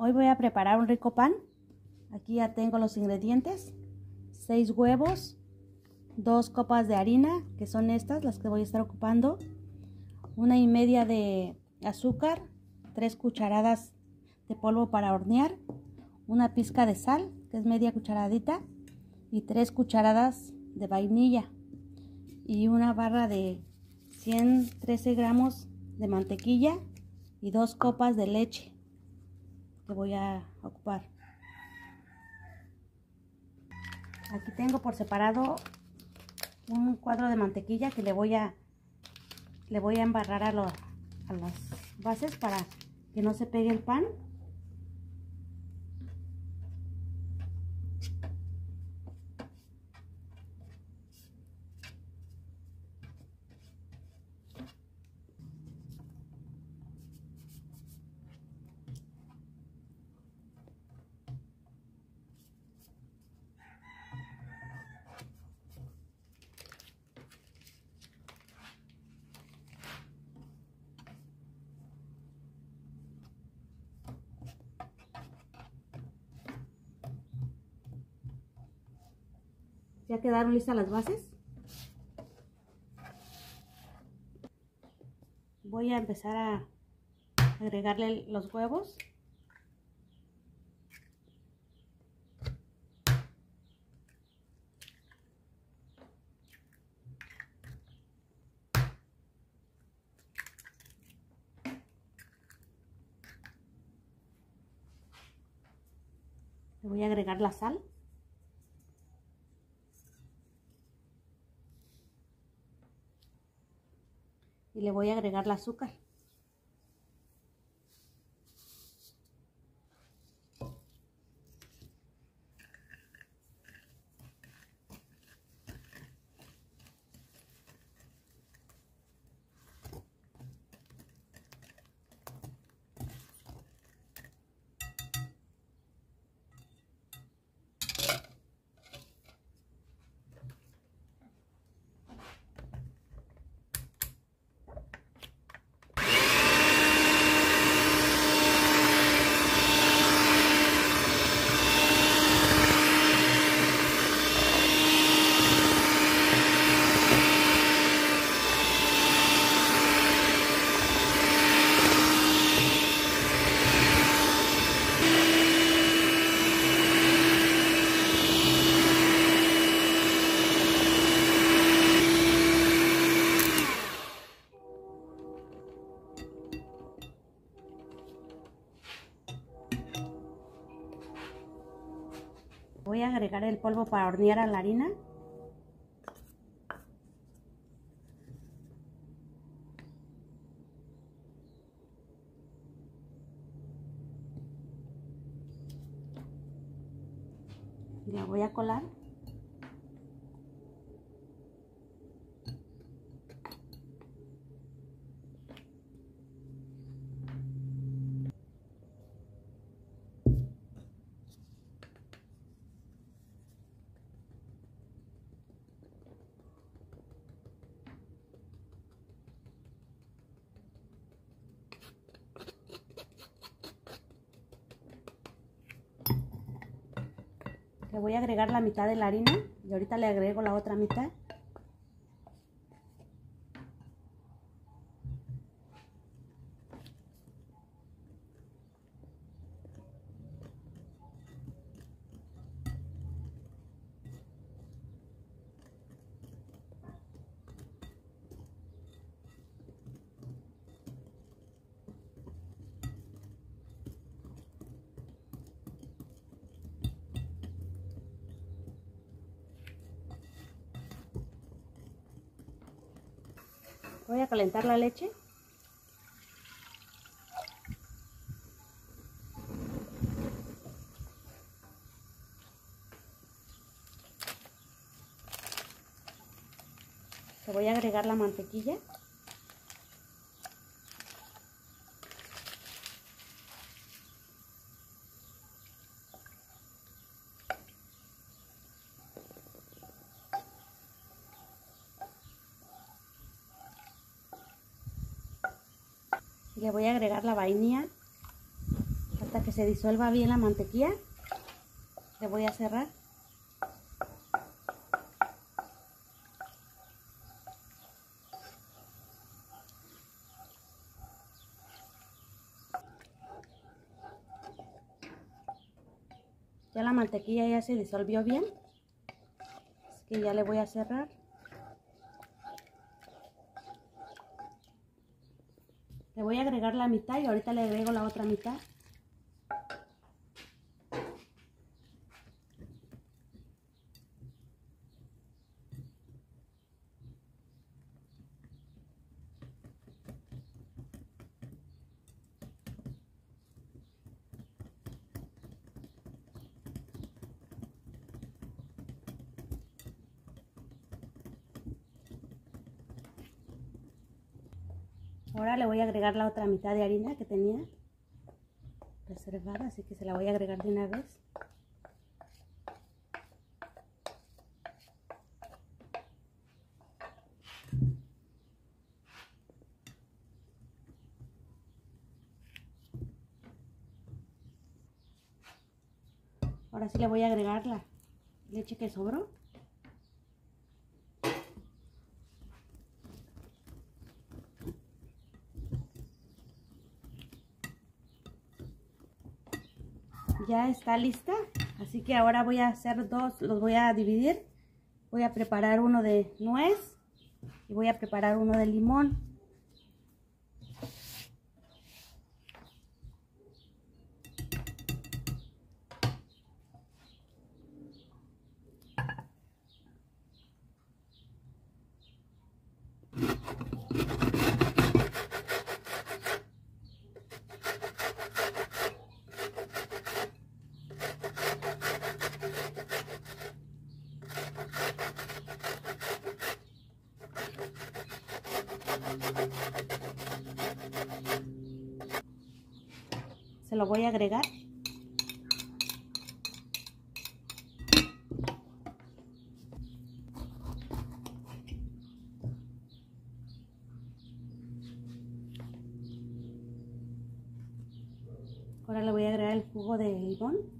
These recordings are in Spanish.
Hoy voy a preparar un rico pan. Aquí ya tengo los ingredientes. 6 huevos, 2 copas de harina, que son estas las que voy a estar ocupando. Una y media de azúcar, 3 cucharadas de polvo para hornear, una pizca de sal, que es media cucharadita, y 3 cucharadas de vainilla y una barra de 113 gramos de mantequilla y dos copas de leche que voy a ocupar. Aquí tengo por separado un cuadro de mantequilla que le voy a le voy a embarrar a, a las bases para que no se pegue el pan Ya quedaron listas las bases. Voy a empezar a agregarle los huevos. Le voy a agregar la sal. Y le voy a agregar el azúcar. Voy a agregar el polvo para hornear a la harina. La voy a colar. Le voy a agregar la mitad de la harina y ahorita le agrego la otra mitad. Voy a calentar la leche. Le voy a agregar la mantequilla. Le voy a agregar la vainilla. hasta que se disuelva bien la mantequilla. Le voy a cerrar. Ya la mantequilla ya se disolvió bien. Así que ya le voy a cerrar. Le voy a agregar la mitad y ahorita le agrego la otra mitad. Ahora le voy a agregar la otra mitad de harina que tenía reservada, así que se la voy a agregar de una vez. Ahora sí le voy a agregar la leche que sobró. Ya está lista. Así que ahora voy a hacer dos los voy a dividir. Voy a preparar uno de nuez y voy a preparar uno de limón se lo voy a agregar. Ahora le voy a agregar el jugo de limón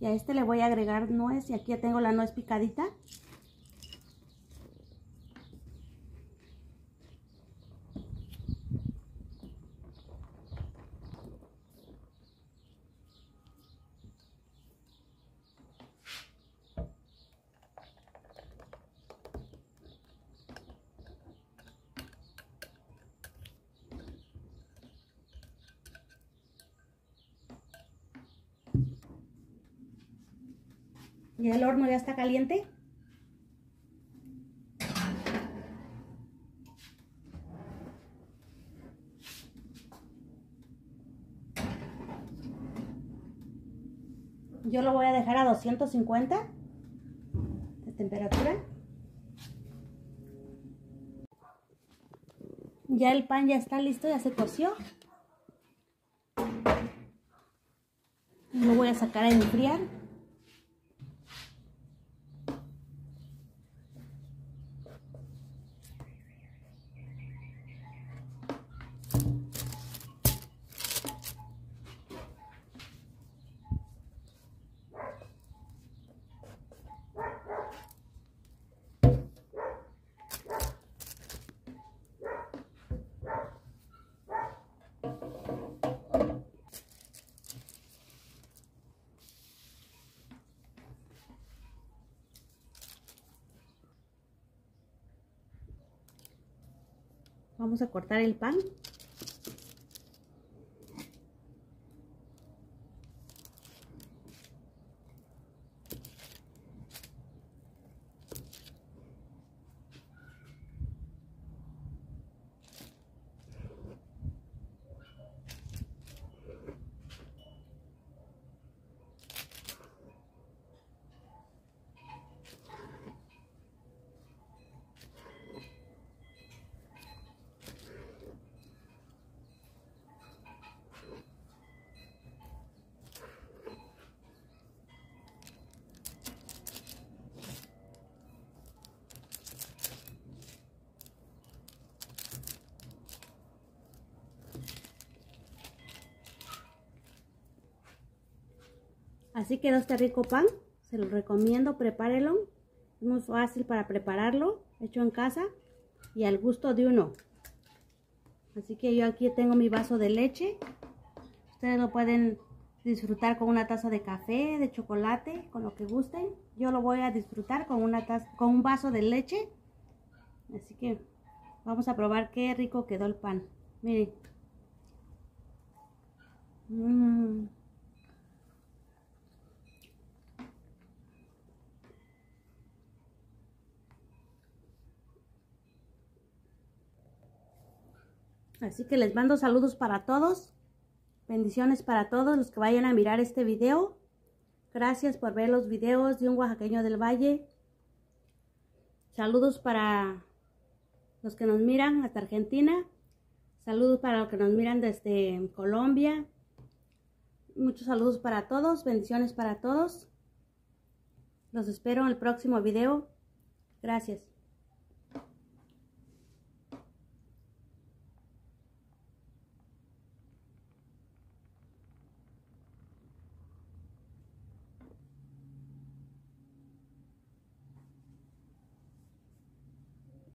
y a este le voy a agregar nuez y aquí ya tengo la nuez picadita Ya el horno ya está caliente. Yo lo voy a dejar a 250 de temperatura. Ya el pan ya está listo, ya se coció. Lo voy a sacar a enfriar. Vamos a cortar el pan. Así quedó este rico pan. Se lo recomiendo, prepárelo. Es muy fácil para prepararlo, hecho en casa y al gusto de uno. Así que yo aquí tengo mi vaso de leche. Ustedes lo pueden disfrutar con una taza de café, de chocolate, con lo que gusten. Yo lo voy a disfrutar con, una taza, con un vaso de leche. Así que vamos a probar qué rico quedó el pan. Miren. Mmm. Así que les mando saludos para todos. Bendiciones para todos los que vayan a mirar este video. Gracias por ver los videos de un oaxaqueño del valle. Saludos para los que nos miran hasta Argentina. Saludos para los que nos miran desde Colombia. Muchos saludos para todos. Bendiciones para todos. Los espero en el próximo video. Gracias.